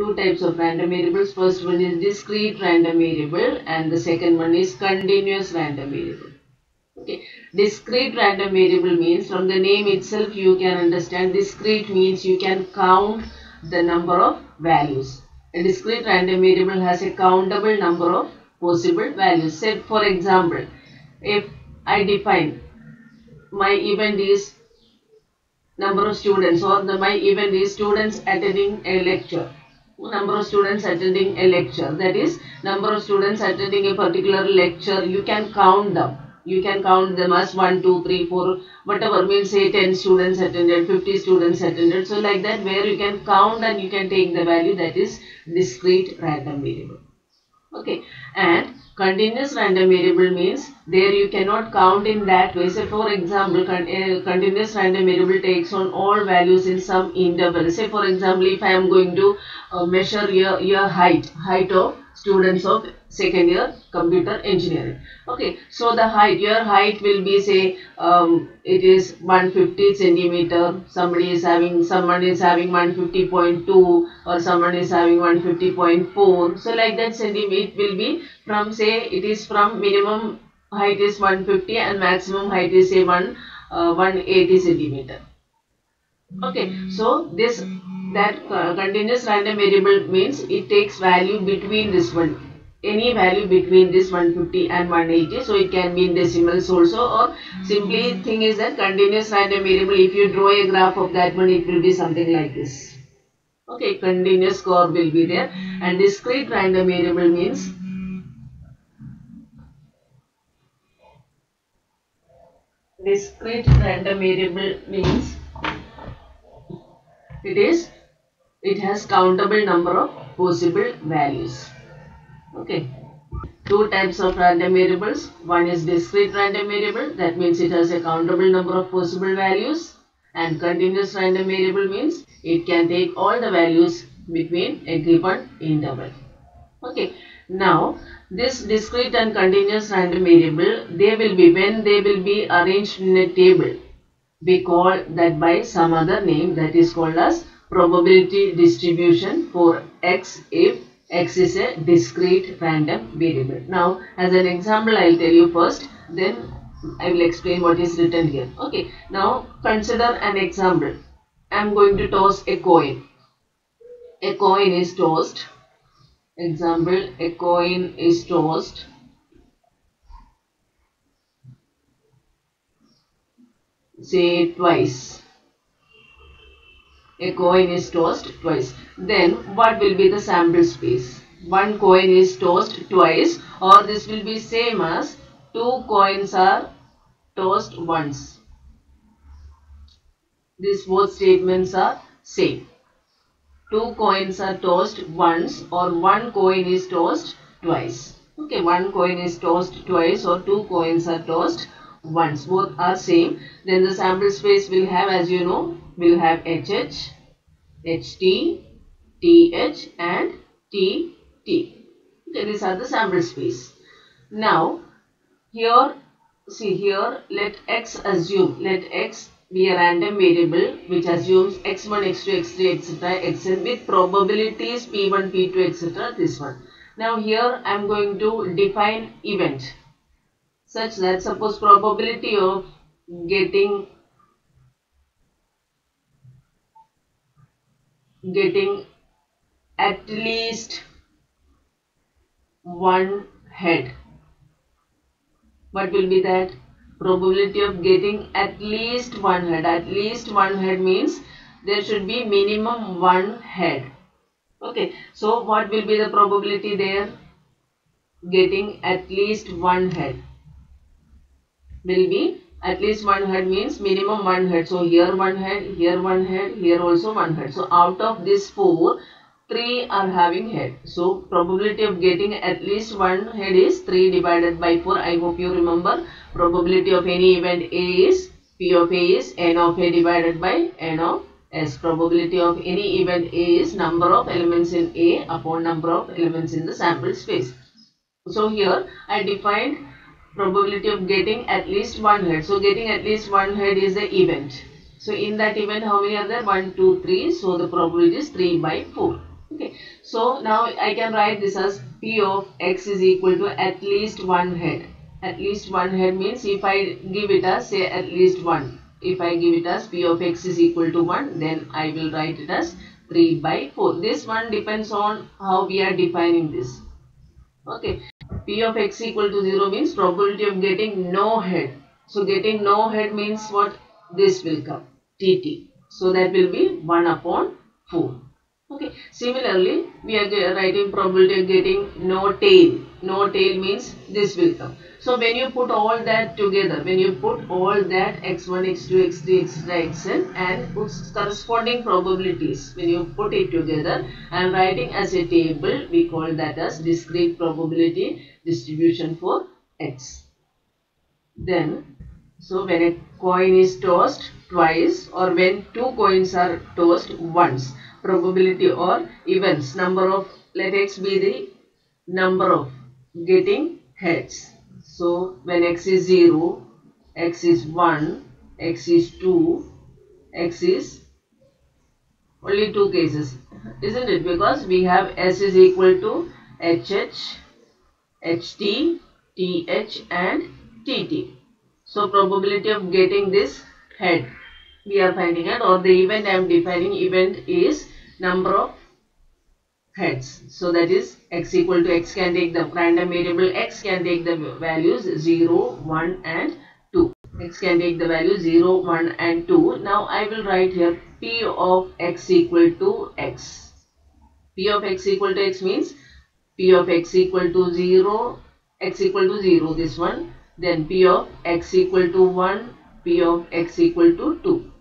two types of random variables. First one is discrete random variable and the second one is continuous random variable. Okay, discrete random variable means from the name itself you can understand discrete means you can count the number of values. A discrete random variable has a countable number of possible values. Say for example, if I define my event is number of students or the my event is students attending a lecture number of students attending a lecture. That is number of students attending a particular lecture you can count them. You can count them as 1 2 3 4 whatever means say 10 students attended 50 students attended. So like that where you can count and you can take the value that is discrete random variable. Okay. And continuous random variable means there you cannot count in that way say for example uh, continuous random variable takes on all values in some interval. Say for example if i am going to uh, measure your your height height of students of second year computer engineering. Okay so the height your height will be say um, it is 150 centimeter. Somebody is having someone is having 150.2 or someone is having 150.4 so like that centimeter will be from say it is from minimum height is 150 and maximum height is say 1 uh, 180 centimeter. Okay so this that uh, continuous random variable means it takes value between this one any value between this 150 and 180 so it can be in decimals also or simply thing is that continuous random variable if you draw a graph of that one it will be something like this. Okay continuous curve will be there. And discrete random variable means discrete random variable means it is it has countable number of possible values. Okay. Two types of random variables. One is discrete random variable. That means it has a countable number of possible values. And continuous random variable means it can take all the values between a given interval okay now this discrete and continuous random variable they will be when they will be arranged in a table we call that by some other name that is called as probability distribution for x if x is a discrete random variable. Now as an example I will tell you first then I will explain what is written here. Okay. Now consider an example. I am going to toss a coin. A coin is tossed. Example a coin is tossed. Say twice a coin is tossed twice. Then what will be the sample space? One coin is tossed twice or this will be same as two coins are tossed once. These both statements are same. Two coins are tossed once or one coin is tossed twice. Okay, one coin is tossed twice or two coins are tossed once. Both are same. Then the sample space will have as you know will have HH, HT, TH and TT. Okay, these are the sample space. Now, here, see here, let X assume, let X be a random variable which assumes x1, x2, x3, etc. xn with probabilities p1, p2, etc. this one. Now here I am going to define event such that suppose probability of getting getting at least one head. What will be that? Probability of getting at least one head. At least one head means there should be minimum one head. Okay. So what will be the probability there? Getting at least one head will be at least one head means minimum one head. So here one head, here one head, here also one head. So out of this four, three are having head. So probability of getting at least one head is 3 divided by 4. I hope you remember probability of any event A is P of A is N of A divided by N of S. Probability of any event A is number of elements in A upon number of elements in the sample space. So here I defined probability of getting at least one head. So getting at least one head is the event. So in that event how many are there? 1, 2, 3. So the probability is 3 by 4. So now I can write this as P of x is equal to at least one head. At least one head means if I give it as say at least one. If I give it as P of x is equal to 1 then I will write it as 3 by 4. This one depends on how we are defining this. Okay. P of x equal to 0 means probability of getting no head. So getting no head means what? This will come. TT. So that will be 1 upon 4. Okay. Similarly, we are writing probability of getting no tail. No tail means this will come. So when you put all that together, when you put all that x1, x2, x3, x3, xn and corresponding probabilities, when you put it together and writing as a table, we call that as discrete probability distribution for x. Then, so when a coin is tossed twice or when two coins are tossed once, probability or events, number of, let x be the number of getting heads. So when x is 0, x is 1, x is 2, x is only two cases isn't it because we have s is equal to hh, ht, th and tt. So probability of getting this head we are finding out or the event I am defining event is number of heads. So that is x equal to x can take the random variable x can take the values 0, 1 and 2. x can take the value 0, 1 and 2. Now I will write here p of x equal to x. p of x equal to x means p of x equal to 0, x equal to 0 this one. Then p of x equal to 1, p of x equal to 2.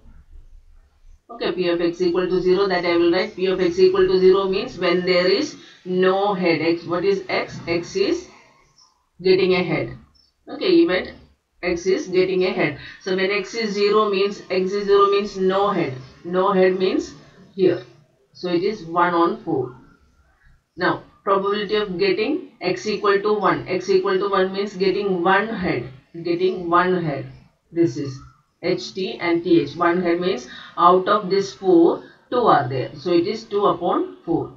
Okay, p of x equal to 0 that I will write p of x equal to 0 means when there is no head. x What is x? x is getting a head. Okay, event x is getting a head. So when x is 0 means x is 0 means no head. No head means here. So it is 1 on 4. Now probability of getting x equal to 1. x equal to 1 means getting one head. Getting one head. This is HT and TH. One head means out of this 4, 2 are there. So it is 2 upon 4.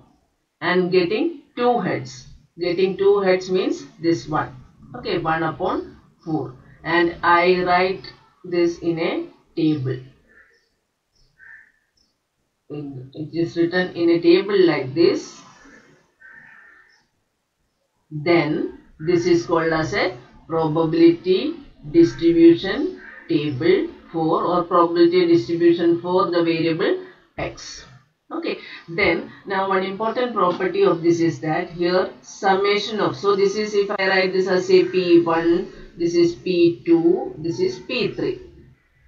And getting 2 heads. Getting 2 heads means this one. Okay, 1 upon 4. And I write this in a table. It is written in a table like this. Then this is called as a probability distribution table for or probability distribution for the variable x. Okay, then now one important property of this is that here summation of, so this is if I write this as a P1, this is P2, this is P3.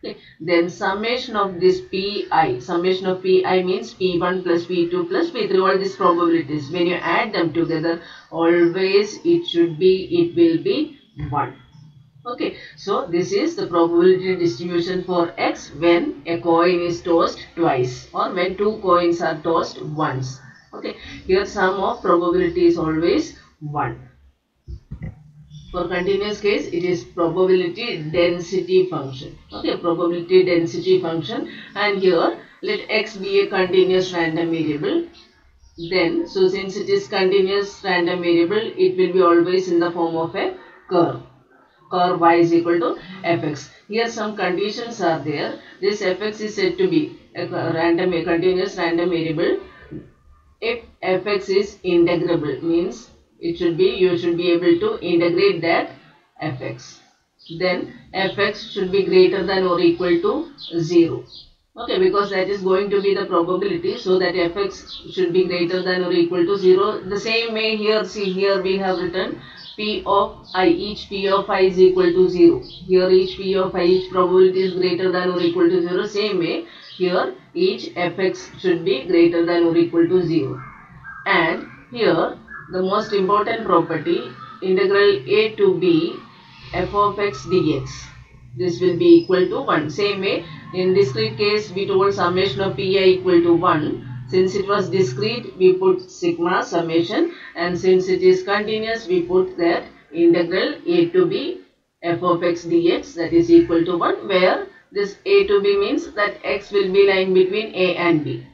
Okay. Then summation of this Pi, summation of Pi means P1 plus P2 plus P3, all these probabilities. When you add them together, always it should be, it will be 1. Okay, so this is the probability distribution for x when a coin is tossed twice or when two coins are tossed once. Okay, here sum of probability is always 1. For continuous case, it is probability density function. Okay, probability density function and here let x be a continuous random variable. Then, so since it is continuous random variable, it will be always in the form of a curve curve y is equal to fx. Here some conditions are there. This fx is said to be a random, a continuous random variable. If fx is integrable means it should be, you should be able to integrate that fx. Then fx should be greater than or equal to 0. Okay, because that is going to be the probability. So that fx should be greater than or equal to 0. The same way here, see here we have written P of i, each P of i is equal to 0. Here each P of i, each probability is greater than or equal to 0. Same way, here each fx should be greater than or equal to 0. And here the most important property, integral a to b f of x dx. This will be equal to 1. Same way, in discrete case, we told summation of pi equal to 1. Since it was discrete, we put sigma summation and since it is continuous, we put that integral a to b f of x dx that is equal to 1 where this a to b means that x will be lying between a and b.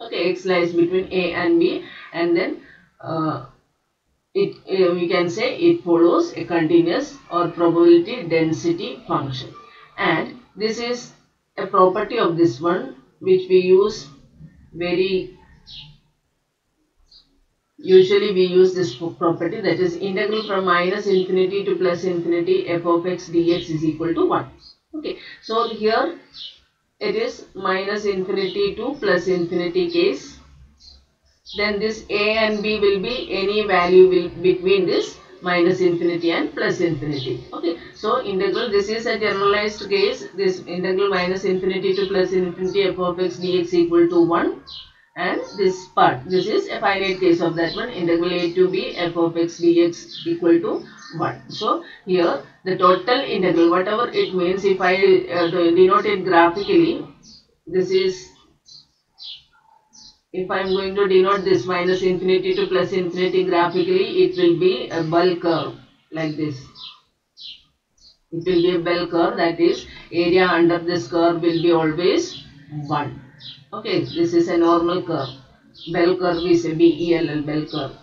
Okay, x lies between a and b and then uh, it uh, we can say it follows a continuous or probability density function and this is a property of this one which we use very usually we use this property that is integral from minus infinity to plus infinity f of x dx is equal to 1 okay. So here it is minus infinity to plus infinity case. Then this a and b will be any value will between this minus infinity and plus infinity. Okay. So integral this is a generalized case. This integral minus infinity to plus infinity f of x dx equal to 1 and this part this is a finite case of that one. Integral a to b f of x dx equal to 1 so here the total integral whatever it means if i uh, denote it graphically this is if I am going to denote this minus infinity to plus infinity graphically, it will be a bell curve like this. It will be a bell curve that is area under this curve will be always 1. Okay, this is a normal curve. Bell curve is a B-E-L-L bell curve.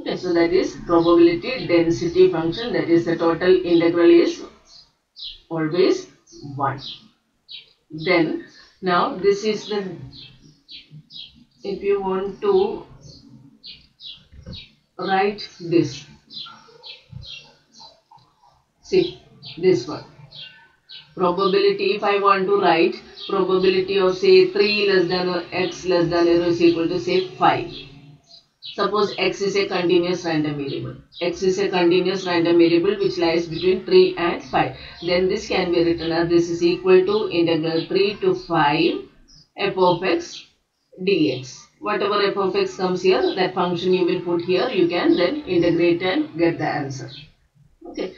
Okay, so that is probability density function that is the total integral is always 1. Then now this is the if you want to write this. See this one. Probability if I want to write probability of say 3 less than or x less than or is equal to say 5 Suppose x is a continuous random variable. x is a continuous random variable which lies between 3 and 5. Then this can be written as this is equal to integral 3 to 5 f of x dx. Whatever f of x comes here, that function you will put here, you can then integrate and get the answer. Okay.